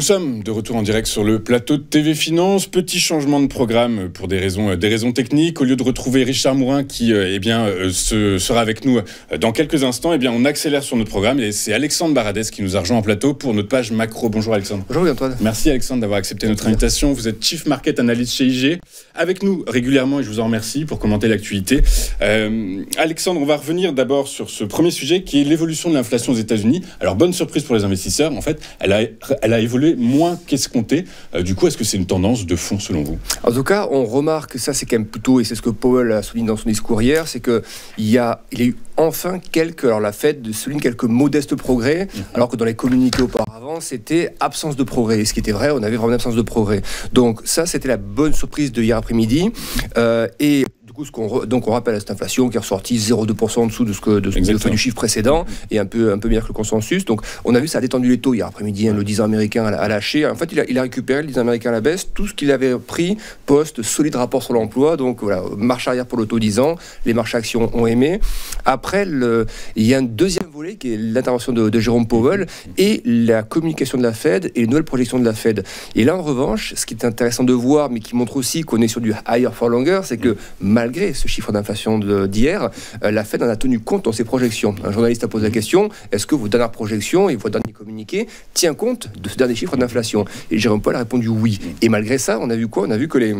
Nous sommes de retour en direct sur le plateau de TV Finance. Petit changement de programme pour des raisons, des raisons techniques. Au lieu de retrouver Richard Mourin qui euh, eh bien, euh, sera avec nous euh, dans quelques instants, eh bien, on accélère sur notre programme et c'est Alexandre Baradès qui nous a rejoint en plateau pour notre page macro. Bonjour Alexandre. Bonjour Antoine. Merci Alexandre d'avoir accepté notre invitation. Vous êtes Chief Market Analyst chez IG. Avec nous régulièrement et je vous en remercie pour commenter l'actualité. Alexandre, on va revenir d'abord sur ce premier sujet qui est l'évolution de l'inflation aux États-Unis. Alors bonne surprise pour les investisseurs. En fait, elle a, elle a évolué moins qu'escompté. Euh, du coup, est-ce que c'est une tendance de fond selon vous? En tout cas, on remarque, ça c'est quand même plutôt, et c'est ce que Powell a souligné dans son discours hier, c'est qu'il y a, il y a eu enfin quelques, alors la Fed souligne quelques modestes progrès, mhm. alors que dans les communiqués auparavant, c'était absence de progrès. Et ce qui était vrai, on avait vraiment absence de progrès. Donc ça, c'était la bonne surprise de hier après-midi. Euh, et donc on rappelle cette inflation qui est ressortie 0,2% en dessous de ce que de ce du chiffre précédent et un peu un peu meilleur que le consensus. Donc on a vu ça a détendu les taux hier après-midi. Hein, le 10 ans américain a, lâché. En fait, il a, il a, récupéré le 10 ans américain à la baisse tout ce qu'il avait pris post solide rapport sur l'emploi. Donc voilà, marche arrière pour le taux 10 ans. Les marchés actions ont aimé. Après, le, il y a un deuxième volet qui est l'intervention de, Jérôme Powell et la communication de la Fed et les nouvelles projections de la Fed. Et là, en revanche, ce qui est intéressant de voir, mais qui montre aussi qu'on est sur du higher for longer, c'est que malgré malgré ce chiffre d'inflation d'hier, euh, la Fed en a tenu compte dans ses projections. Un journaliste a posé la question est-ce que vos dernières projections et vos derniers communiqués tiennent compte de ce dernier chiffre d'inflation? Et Jérôme Paul a répondu oui. Et malgré ça, on a vu quoi? On a vu que les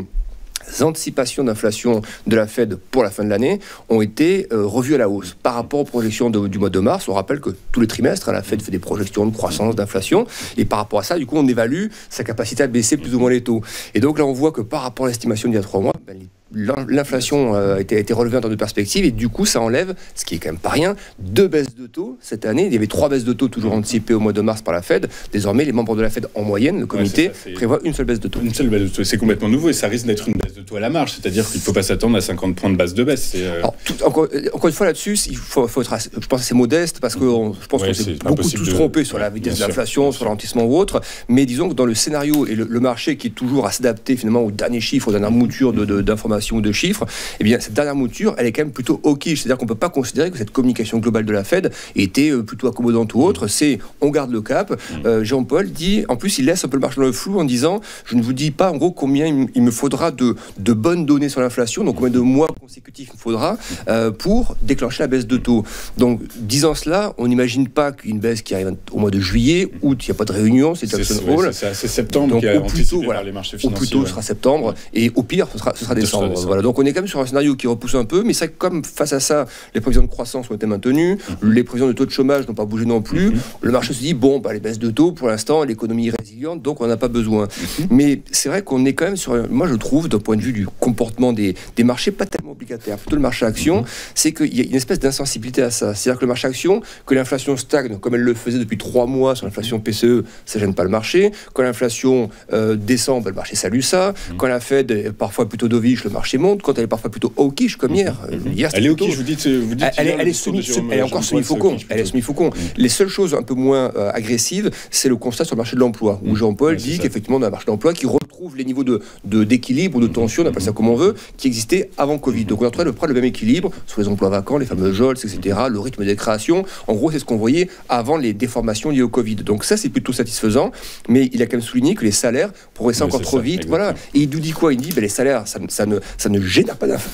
anticipations d'inflation de la Fed pour la fin de l'année ont été euh, revues à la hausse par rapport aux projections du mois de mars. On rappelle que tous les trimestres, la Fed fait des projections de croissance, d'inflation, et par rapport à ça, du coup, on évalue sa capacité à baisser plus ou moins les taux. Et donc là, on voit que par rapport à l'estimation d'il y a trois mois, ben, l'inflation euh, a été, relevée en termes de perspective et du coup ça enlève, ce qui est quand même pas rien, deux baisses de taux cette année. Il y avait trois baisses de taux toujours anticipées au mois de mars par la Fed. Désormais, les membres de la Fed en moyenne, le comité, prévoit une seule baisse de taux. Une seule baisse de taux. C'est complètement nouveau et ça risque d'être une baisse de taux à la marge. C'est-à-dire qu'il ne faut pas s'attendre à 50 points de base de baisse. Euh, encore, une fois là-dessus, il faut, faut, être, je pense que c'est modeste parce que je pense qu'on s'est beaucoup tous trompés sur la vitesse de l'inflation, sur l'antissement ou autre. Mais disons que dans le scénario et le, marché qui est toujours à s'adapter finalement aux derniers chiffres, aux dernières moutures d'informations de chiffres, eh bien, cette dernière mouture, elle est quand même plutôt OK. C'est-à-dire qu'on ne peut pas considérer que cette communication globale de la Fed était euh, plutôt accommodante ou autre. C'est on garde le cap. Mm. Euh, Jean-Paul dit, en plus, il laisse un peu le marché dans le flou en disant je ne vous dis pas en gros combien il, me faudra de, de, bonnes données sur l'inflation, donc combien de mois consécutifs il me faudra euh, pour déclencher la baisse de taux. Donc, disant cela, on n'imagine pas qu'une baisse qui arrive au mois de juillet, août, il n'y a pas de réunion, c'est Jackson Hall. C'est septembre donc, qui a plutôt, voilà, les marchés financiers. Au plus tôt, ce sera septembre, et au pire, ce sera, ce sera décembre. Voilà, donc on est quand même sur un scénario qui repousse un peu, mais c'est comme face à ça, les prévisions de croissance ont été maintenues, mhm. les prévisions de taux de chômage n'ont pas bougé non plus. Mhm. Le marché se dit bon, bah, les baisses de taux, pour l'instant, l'économie est résiliente, donc on n'a pas besoin. Mhm. Mais c'est vrai qu'on est quand même sur, moi je trouve, d'un point de vue du comportement des, des, marchés, pas tellement obligataire, plutôt le marché action, c'est qu'il y a une espèce d'insensibilité à ça. C'est-à-dire que le marché action, que l'inflation stagne comme elle le faisait depuis trois mois sur l'inflation PCE, ça gêne pas le marché. Quand l'inflation euh, descend, bah, le marché salue ça. Quand la Fed est parfois plutôt dovish, le marché monte. Quand elle est parfois plutôt hawkish, comme hier. Mhm. hier elle est hawkish, vous dites, vous dites elle, est, semi, elle est encore semi-faucon. Elle est semi-faucon. Mhm. Les seules choses un peu moins euh, agressives, c'est le constat sur le marché de l'emploi, où mhm. Jean-Paul dit qu'effectivement, on a un marché de l'emploi qui retrouve les niveaux de, d'équilibre ou de tension, on appelle ça comme on veut, qui existaient avant Covid. Donc on retrouve le, le même équilibre sur les emplois vacants, les fameux JOLS, etc., le rythme des créations. En gros, c'est ce qu'on voyait avant les déformations liées au Covid. Donc ça, c'est plutôt satisfaisant, mais il a quand même souligné que les salaires progressaient encore trop vite. Voilà. Et il nous dit quoi? Il dit ben, les salaires, ça, ça, ne,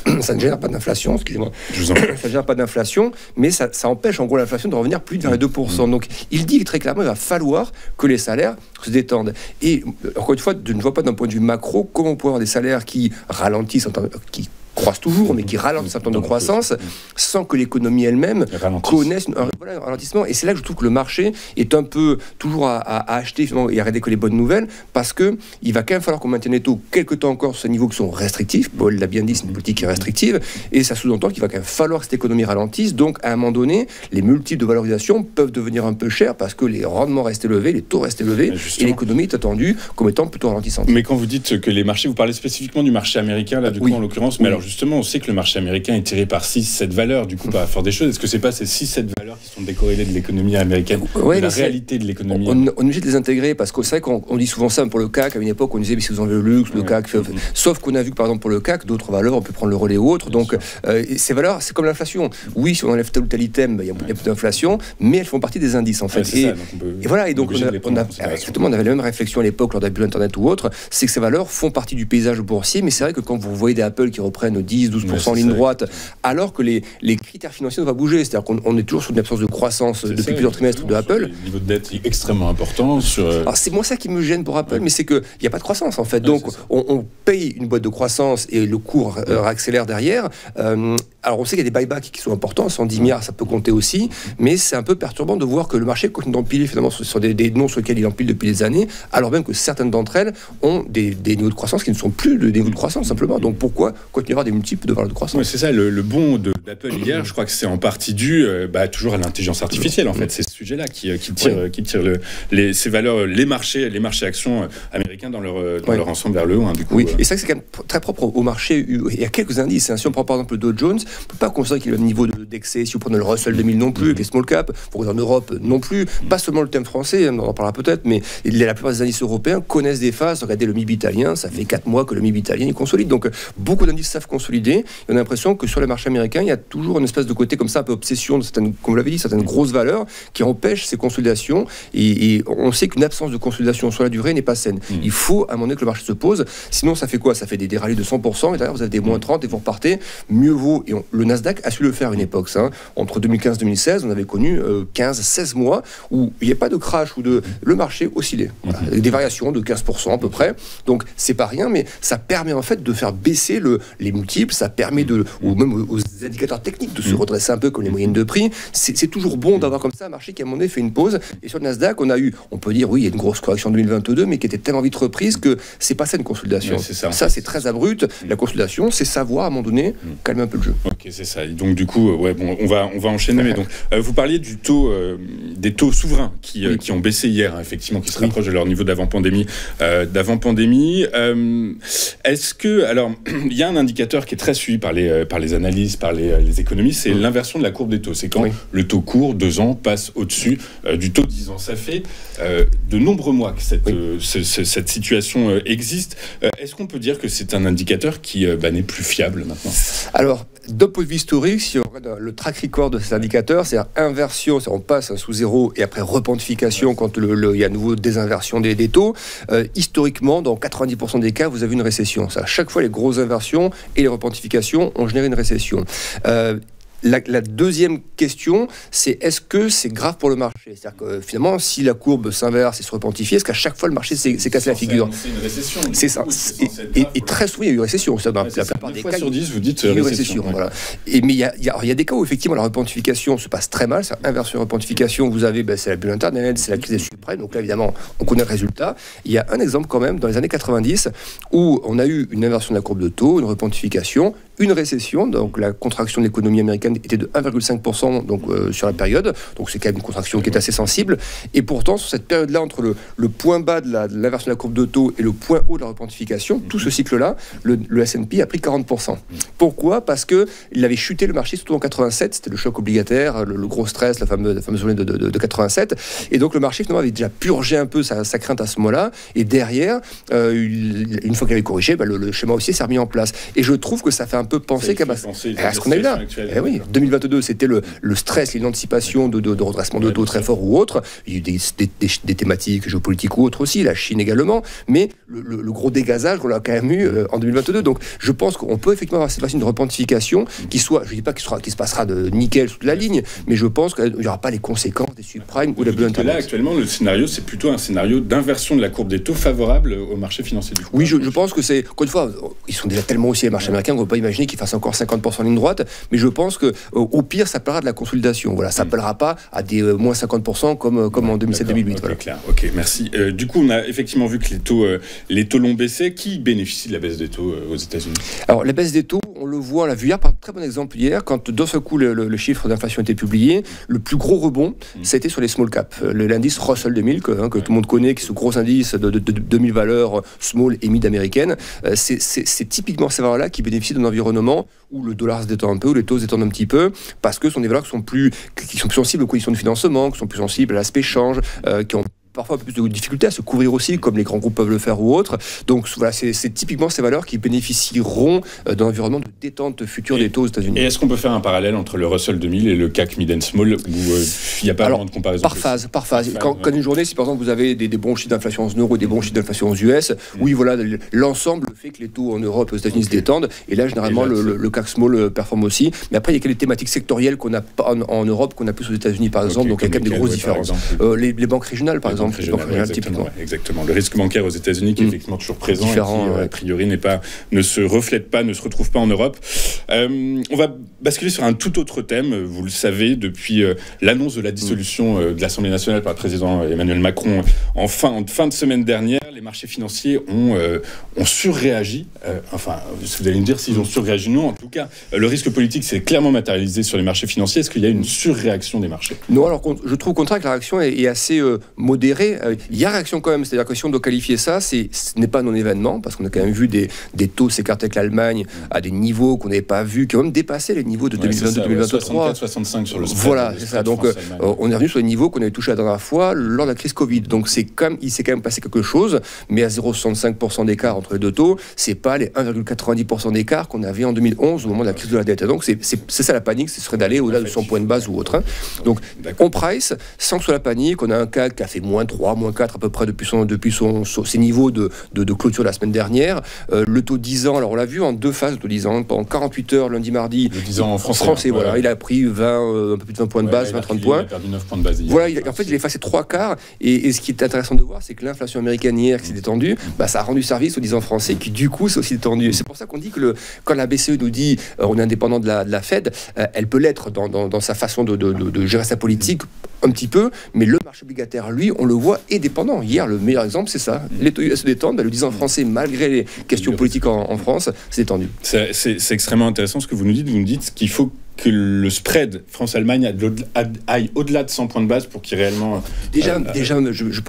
ça ne génère pas d'inflation, excusez-moi. ça ne génère pas d'inflation, mais ça, ça, empêche en gros l'inflation de revenir plus de vers les 2%. Donc il dit très clairement il va falloir que les salaires se détendent. Et encore une fois, je ne vois pas d'un point de vue macro comment on peut avoir des salaires qui ralentissent, qui croissent toujours, mais qui ralentissent un certain de croissance, sans que l'économie elle-même connaisse un, ralentissement. Et c'est là que je trouve que le marché est un peu toujours à, acheter et à regarder que les bonnes nouvelles, parce que il va quand même falloir qu'on maintienne les taux quelques temps encore sur ces niveaux qui sont restrictifs. Paul l'a bien dit, c'est une politique qui est restrictive, et ça sous-entend qu'il va quand même falloir que cette économie ralentisse. Donc, à un moment donné, les multiples de valorisation peuvent devenir un peu chers parce que les rendements restent élevés, les taux restent élevés, et l'économie est attendue comme étant plutôt ralentissante. Mais quand vous dites que les marchés, vous parlez spécifiquement du marché américain, là, du coup, en l'occurrence, mais alors justement, on sait que le marché américain est tiré par 6-7 valeurs, du coup, par fort des choses. Est-ce que c'est pas ces 6-7 valeurs qui sont décorrélées de l'économie américaine, de la réalité de l'économie on, on, est obligé de les intégrer parce que c'est vrai qu'on dit souvent ça pour le CAC. À une époque, on disait, mais si vous enlevez le luxe, le CAC. Mm-hmm. Sauf qu'on a vu que, par exemple, pour le CAC, d'autres valeurs, on peut prendre le relais ou autre. Donc, euh, ces valeurs, c'est comme l'inflation. Oui, si on enlève tel ou tel item, il y a, plus d'inflation, mais elles font partie des indices, en fait. et, voilà, et donc, on, a, on, on avait la même réflexion à l'époque lors d'abus Internet ou autre, c'est que ces valeurs font partie du paysage boursier, mais c'est vrai que quand vous voyez des Apple qui reprennent 10, 12% en ligne droite, alors que les, les critères financiers ne vont pas bouger, c'est-à-dire qu'on est toujours sur une absence de croissance depuis plusieurs trimestres de Apple. Le niveau de dette est extrêmement important. Sur... Euh, c'est moi ça qui me gêne pour Apple, mais c'est qu'il n'y a pas de croissance en fait. Donc on, paye une boîte de croissance et le cours euh, accélère derrière. Euh, alors on sait qu'il y a des buybacks qui sont importants, 110 milliards ça peut compter aussi, mais c'est un peu perturbant de voir que le marché continue d'empiler finalement sur, des, des, noms sur lesquels il empile depuis des années, alors même que certaines d'entre elles ont des, niveaux de croissance qui ne sont plus de niveaux de croissance simplement. Donc pourquoi continuer à avoir des multiples de valeurs de croissance C'est ça, le, bon d'Apple hier, je crois que c'est en partie dû euh, bah, toujours à l'intelligence artificielle en fait. C'est ce sujet-là qui, qui, tire, qui tire le, les, ces valeurs, les marchés, les marchés actions américains dans leur, dans leur ensemble vers le haut. Hein, du coup, oui, et ça c'est quand même très propre au marché. Il y a quelques indices. Hein. Si on prend par exemple le Dow Jones, on ne peut pas considérer qu'il y a le niveau d'excès. Si vous prenez le Russell 2000 non plus, les small cap, pour en Europe non plus, pas seulement le thème français, on en parlera peut-être, mais la plupart des indices européens connaissent des phases. Regardez le MIB italien, ça fait 4 mois que le MIB italien est consolide. Donc beaucoup d'indices savent consolider. on a l'impression que sur les marchés américains, il y a toujours une espèce de côté comme ça, un peu obsession de certaines, comme vous l'avez dit, certaines grosses valeurs qui empêchent ces consolidations. Et, on sait qu'une absence de consolidation sur la durée n'est pas saine. Mm. Il faut à un moment donné que le marché se pose. Sinon, ça fait quoi? Ça fait des, des rallyes de 100%, et derrière, vous avez des moins 30 et vous repartez. Mieux vaut, et le Nasdaq a su le faire à une époque, ça. Hein. Entre 2015-2016, on avait connu 15-16 euh, mois où il n'y a pas de crash, où de, le marché oscillait. avec des variations de 15% à peu près. Donc, c'est pas rien, mais ça permet en fait de faire baisser le, les multiples, ça permet de, ou même aux indicateurs techniques de se mm. redresser un peu comme les moyennes de prix. C'est toujours bon d'avoir comme ça un marché qui, à mon avis, fait une pause. Et sur le Nasdaq, on a eu, on peut dire, oui, il y a une grosse correction en 2022, mais qui était tellement vite reprise que c'est pas ça une consolidation. ça, c'est très abrupt. Mm. La consolidation, c'est savoir à un moment donné mm. calmer un peu le jeu. Ok, c'est ça. donc du coup, ouais, bon, on va on va enchaîner. mais donc, euh, vous parliez du taux euh, des taux souverains qui, euh, qui ont baissé hier, hein, effectivement, qui se rapprochent de leur niveau d'avant pandémie. d'avant pandémie. Est-ce que alors il y a un indicateur qui est très suivi par les par les analyses, par les, les économistes, c'est mm. l'inversion de la courbe des taux. C'est quand le taux court deux ans passe au-dessus du taux de 10 ans. Ça fait de nombreux mois que cette, cette situation existe. Est-ce qu'on peut dire que c'est un indicateur qui bah, n'est plus fiable maintenant? Alors, d'un point de vue historique, si on regarde le track record de cet indicateur, c'est inversion, on passe sous zéro et après repentification quand il y a à nouveau désinversion des, des taux. Euh, historiquement, dans 90% des cas, vous avez une récession. À chaque fois, les grosses inversions et les repentifications ont généré une récession. Euh, la, deuxième question, c'est est-ce que c'est grave pour le marché? C'est-à-dire que finalement, si la courbe s'inverse et se repentifie, est-ce qu'à chaque fois le marché s'est cassé la figure? C'est ça. Et, très souvent, il y a eu récession. Ça, dans la plupart des cas, sur 10, vous dites il y a récession. Voilà. Et, mais il y, a, il y, a, des cas où effectivement la repentification se passe très mal. C'est inversion repentification. Vous avez, ben, c'est la bulle internet, c'est la crise des suprêmes. Donc là, évidemment, on connaît le résultat. Il y a un exemple quand même dans les années 90 où on a eu une inversion de la courbe de taux, une repentification, une récession. Donc la contraction de l'économie américaine était de 1,5% donc, euh, sur la période. Donc c'est quand même une contraction qui est assez sensible. Et pourtant, sur cette période-là, entre le, le, point bas de l'inversion de, la courbe de taux et le point haut de la repentification, tout ce cycle-là, le, S&P a pris 40%. Pourquoi? Parce qu'il avait chuté le marché, surtout en 87, c'était le choc obligataire, le, gros stress, la fameuse, la fameuse journée de, de, 87. Et donc le marché, finalement, avait déjà purgé un peu sa, crainte à ce moment-là. Et derrière, euh, une fois qu'il avait corrigé, bah, le, schéma haussier s'est remis en place. Et je trouve que ça fait un peu penser qu'à ce qu'on a eu là. Eh oui, 2022, c'était le, le, stress, l'anticipation de, de, redressement de taux très fort ou autre. Il y a eu des, des, thématiques géopolitiques ou autres aussi, la Chine également. Mais le, gros dégazage, on l'a quand même eu euh, en 2022. Donc je pense qu'on peut effectivement avoir cette façon de repentification qui soit, je ne dis pas qu'il qu se passera de nickel sous la ligne, mais je pense qu'il n'y aura pas les conséquences des subprimes ou de la bulle Là, actuellement, le scénario, c'est plutôt un scénario d'inversion de la courbe des taux favorable au marché financier du Oui, je, je, pense que c'est, encore une fois, ils sont déjà tellement aussi les marchés américains qu'on ne peut pas imaginer qu'ils fassent encore 50% en ligne droite, mais je pense que au pire, ça parlera de la consolidation. Voilà, ça n'appellera mm. pas à des euh, moins 50% comme, euh, comme en 2007-2008. voilà. clair. Ok, merci. Euh, du coup, on a effectivement vu que les taux, les taux l'ont baissé. Qui bénéficie de la baisse des taux aux États-Unis? Alors, la baisse des taux, on le voit, on l'a vu hier, par un très bon exemple hier, quand d'un seul coup le, le, chiffre d'inflation a été publié, le plus gros rebond, mm. c'était sur les small caps. L'indice Russell 2000, que, hein, que tout le monde connaît, qui est ce gros indice de, de, 2000 valeurs small et mid américaines, c'est typiquement ces valeurs-là qui bénéficient d'un environnement où le dollar se détend un peu, où les taux se détendent un petit peu, parce que ce sont des valeurs qui sont plus, qui sont plus sensibles aux conditions de financement, qui sont plus sensibles à l'aspect change, euh, qui ont parfois plus de difficultés à se couvrir aussi, comme les grands groupes peuvent le faire ou autres. Donc voilà, c'est typiquement ces valeurs qui bénéficieront euh, d'un environnement de détente future des taux aux États-Unis. Et est-ce qu'on peut faire un parallèle entre le Russell 2000 et le CAC Mid and Small, où euh, il n'y a pas vraiment de comparaison Par phase, par phase. quand, une journée, si par exemple vous avez des, bons chiffres d'inflation en euro et des bons chiffres d'inflation aux US, mm. oui, voilà, l'ensemble fait que les taux en Europe et aux États-Unis se détendent. Et là, généralement, le, CAC Small euh, performe aussi. Mais après, il y a quelques thématiques sectorielles qu'on a en, en, Europe, qu'on a plus aux États-unis, par exemple. donc il y a quand même des grosses différences. les, banques régionales, par exemple. Exactement, Le risque bancaire aux États-Unis qui est mm. effectivement toujours présent et qui, euh, a priori, n'est pas, ne se reflète pas, ne se retrouve pas en Europe. Euh, on va basculer sur un tout autre thème. Vous le savez, depuis euh, l'annonce de la dissolution de l'Assemblée nationale par le président Emmanuel Macron en fin, en fin de semaine dernière, les marchés financiers ont, ont surréagi. enfin, vous allez me dire s'ils ont surréagi ou non. En tout cas, le risque politique s'est clairement matérialisé sur les marchés financiers. Est-ce qu'il y a une surréaction des marchés? Non, alors je trouve au contraire que la réaction est, est assez modérée. Il y a réaction quand même. C'est-à-dire que si on doit qualifier ça, ce n'est pas non-événement, parce qu'on a quand même vu des, des taux s'écarter avec l'Allemagne à des niveaux qu'on n'avait pas vus, qui ont même dépassé les niveaux de 2022-2023. 65 sur le spread Voilà, c'est ça. Donc, euh, on est revenu sur les niveaux qu'on avait touchés la dernière fois lors de la crise Covid. Donc, c'est comme, il s'est quand même passé quelque chose, mais à 0,65% d'écart entre les deux taux, c'est pas les 1,90% d'écart qu'on avait en 2011 au moment de la crise de la dette. Donc, c'est ça la panique, ce serait d'aller au-delà de son point de base ou autre. Hein. Donc, on price sans que ce soit la panique. On a un CAC qui a fait moins 3, moins 4 à peu près depuis, son, depuis son, ses niveaux de, de, clôture la semaine dernière. Euh, le taux 10 ans, alors on l'a vu en deux phases, le taux 10 ans, pendant 48 heures, lundi, mardi. Le 10 ans en français. voilà. Il a pris 20, euh, un peu plus de 20 points de base, 20, 30 points. Il a perdu 9 points de base. Voilà, en fait, il a effacé trois quarts. Et, ce qui est intéressant de voir, c'est que l'inflation américaine hier qui s'est détendue, bah, ça a rendu service aux 10 ans français qui, du coup, s'est aussi détendu. C'est pour ça qu'on dit que le, quand la BCE nous dit euh, on est indépendant de la, de la Fed, elle peut l'être dans, dans, dans, sa façon de, de, de gérer sa politique un petit peu, mais le marché obligataire, lui, on le voit, est dépendant. Hier, le meilleur exemple, c'est ça. Les taux US se détendent, le 10 ans français, malgré les questions politiques en, en France, s'est détendu. C'est extrêmement intéressant ce que vous nous dites. Vous nous dites qu'il faut que le spread France-Allemagne aille au-delà de 100 points de base pour qu'il réellement... Déjà, euh, déjà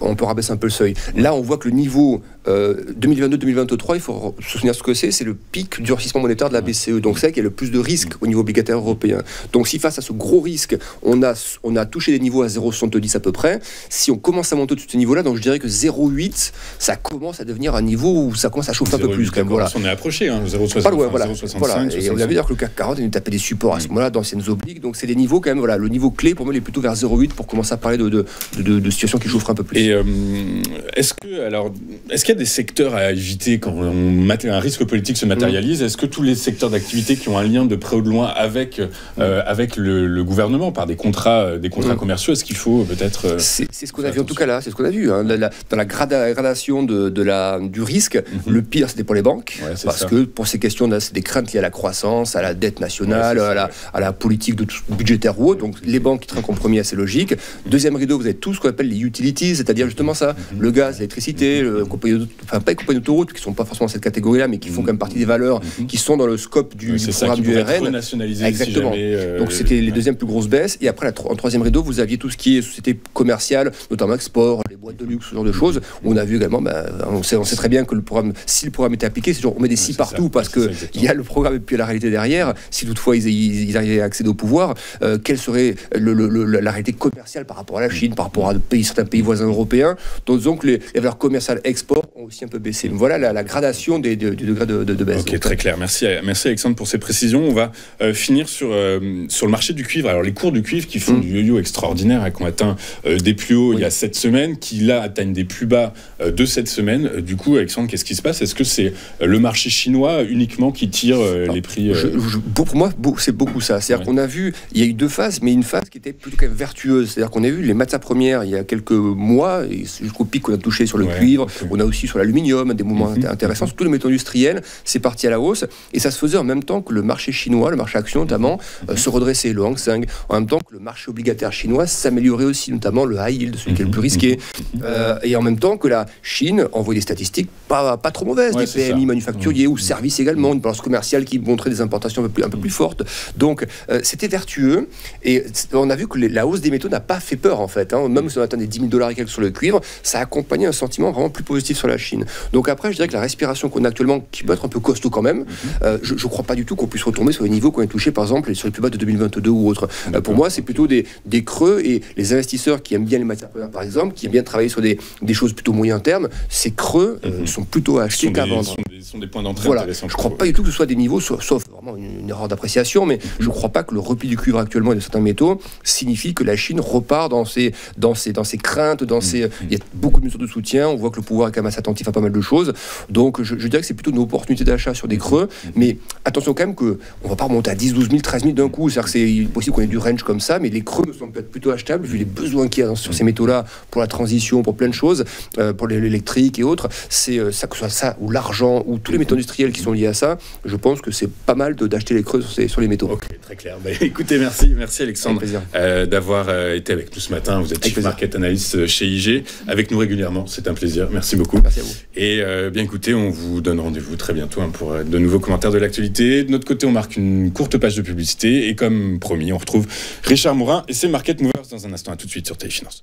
on peut rabaisser un peu le seuil. Là, on voit que le niveau 2022-2023, euh, il faut se souvenir ce que c'est, c'est le pic du durcissement monétaire de la BCE. Donc c'est qu'il y a le plus de risques au niveau obligataire européen. Donc si face à ce gros risque, on a, on a touché des niveaux à 0,70 à peu près, si on commence à monter de ce niveau-là, donc je dirais que 0,8, ça commence à devenir un niveau où ça commence à chauffer un peu plus. Quand même, voilà. On est approché, hein, 0,65. Voilà. voilà. Et on a vu dire que le CAC 40 il tapé des supports à ce moment-là d'anciennes obliques. Donc c'est des niveaux quand même, voilà, le niveau clé pour moi il est plutôt vers 0,8 pour commencer à parler de, de, de, situations qui chauffent un peu plus. Et euh, est-ce que alors est-ce qu'il y a des secteurs à éviter quand on, un risque politique se matérialise? Est-ce que tous les secteurs d'activité qui ont un lien de près ou de loin avec euh, avec le, gouvernement par des contrats euh, des contrats mm. commerciaux, est-ce qu'il faut peut-être C'est ce qu'on a vu en tout cas là, c'est ce qu'on a vu hein. dans la gradation de, la du risque. Mm-hmm. Le pire c'était pour les banques parce que pour ces questions là, c'est des craintes liées à la croissance, à la dette nationale, à, la, à la politique de budgétaire ou autre. Donc les banques qui traînent en premier, c'est logique. Deuxième rideau, vous avez tout ce qu'on appelle les utilities, c'est-à-dire justement ça, mhm. le gaz, l'électricité, le enfin pas les compagnies d'autoroute qui sont pas forcément dans cette catégorie-là, mais qui font quand même partie des valeurs mhm. qui sont dans le scope du, programme du RN. Exactement. Euh, Donc c'était les deuxièmes plus grosses baisses. Et après, en troisième rideau, vous aviez tout ce qui est société commerciale, notamment export, les boîtes de luxe, ce genre de choses. Où on a vu également, ben, on, sait, on sait très bien que le programme, si le programme était appliqué, c'est on met des si partout parce que il y a le programme et puis la réalité derrière. Si toutefois ils, ils arrivaient à accéder au pouvoir, euh, quelle serait la réalité commerciale par rapport à la Chine, par rapport à pays, certains pays voisins européens? Donc, les, les valeurs commerciales export ont aussi un peu baissé. Voilà la, gradation des, du degré de, de, baisse. Ok, très clair. Merci, merci Alexandre pour ces précisions. On va euh, finir sur, euh, sur le marché du cuivre. Alors les cours du cuivre qui font mm. du yo-yo extraordinaire, et qui ont atteint des plus hauts il y a sept semaines, qui là atteignent des plus bas de cette semaine. Du coup, Alexandre, qu'est-ce qui se passe? Est-ce que c'est le marché chinois uniquement qui tire les prix Pour moi, c'est beaucoup ça. C'est-à-dire qu'on a vu, il y a eu deux phases, mais une phase qui était plutôt quand même vertueuse. C'est-à-dire qu'on a vu les matières premières il y a quelques mois, jusqu'au pic qu'on a touché sur le cuivre. On a aussi aussi sur l'aluminium, des mouvements Mhm. intéressants. Sur tous les métaux industriels, c'est parti à la hausse. Et ça se faisait en même temps que le marché chinois, le marché action notamment, euh, se redressait, le Hang Seng. En même temps que le marché obligataire chinois s'améliorait aussi, notamment le high yield, celui qui est le plus risqué. Euh, et en même temps que la Chine envoyait des statistiques pas, pas trop mauvaises, Ouais, des PMI ça. manufacturiers ou services également, une balance commerciale qui montrait des importations un peu plus, un peu plus fortes. Donc euh, c'était vertueux. Et on a vu que les- la hausse des métaux n'a pas fait peur en fait. hein. Même si on atteint des 10 000 dollars et quelques sur le cuivre, ça a accompagné un sentiment vraiment plus positif sur la Chine. Donc après, je dirais que la respiration qu'on a actuellement, qui peut être un peu costaud quand même, euh, je ne crois pas du tout qu'on puisse retomber sur les niveaux qu'on a touchés par exemple sur les plus bas de 2022 ou autre. Euh, pour moi, c'est plutôt des, des creux et les investisseurs qui aiment bien les matières premières par exemple, qui aiment bien travailler sur des, des choses plutôt moyen terme, ces creux euh, sont plutôt à acheter qu'à vendre. sont des- sont des points d'entrée Voilà, je pour crois pas du tout que ce soit des niveaux, sauf, sauf vraiment une, une erreur d'appréciation, mais je crois pas que le repli du cuivre actuellement et de certains métaux signifie que la Chine repart dans ses, dans ses, dans ses craintes, dans ses, il y a beaucoup de mesures de soutien, on voit que le pouvoir est quand même assez attentif à pas mal de choses, donc je, je dirais que c'est plutôt une opportunité d'achat sur des creux, mais attention quand même que on va pas remonter à 10, 12 000, 13 000 d'un coup, c'est-à-dire que c'est possible qu'on ait du range comme ça, mais les creux me semblent peut-être plutôt achetables vu les besoins qu'il y a sur ces métaux-là pour la transition, pour plein de choses, euh, pour l'électrique et autres, c'est euh, ça que ce soit ça ou l'argent ou tous les métaux industriels qui sont liés à ça, je pense que c'est pas mal d'acheter les creux sur, ces- sur les métaux. Ok, très clair. Bah, écoutez, merci, merci Alexandre euh, d'avoir euh, été avec nous ce matin. Vous êtes Chief. Market Analyst chez IG, avec nous régulièrement. C'est un plaisir. Merci beaucoup. Et euh, bien écoutez, on vous donne rendez-vous très bientôt hein, pour euh, de nouveaux commentaires de l'actualité. De notre côté, on marque une courte page de publicité et comme promis, on retrouve Richard Mourin et ses Market Movers dans un instant. À tout de suite sur Téléfinance.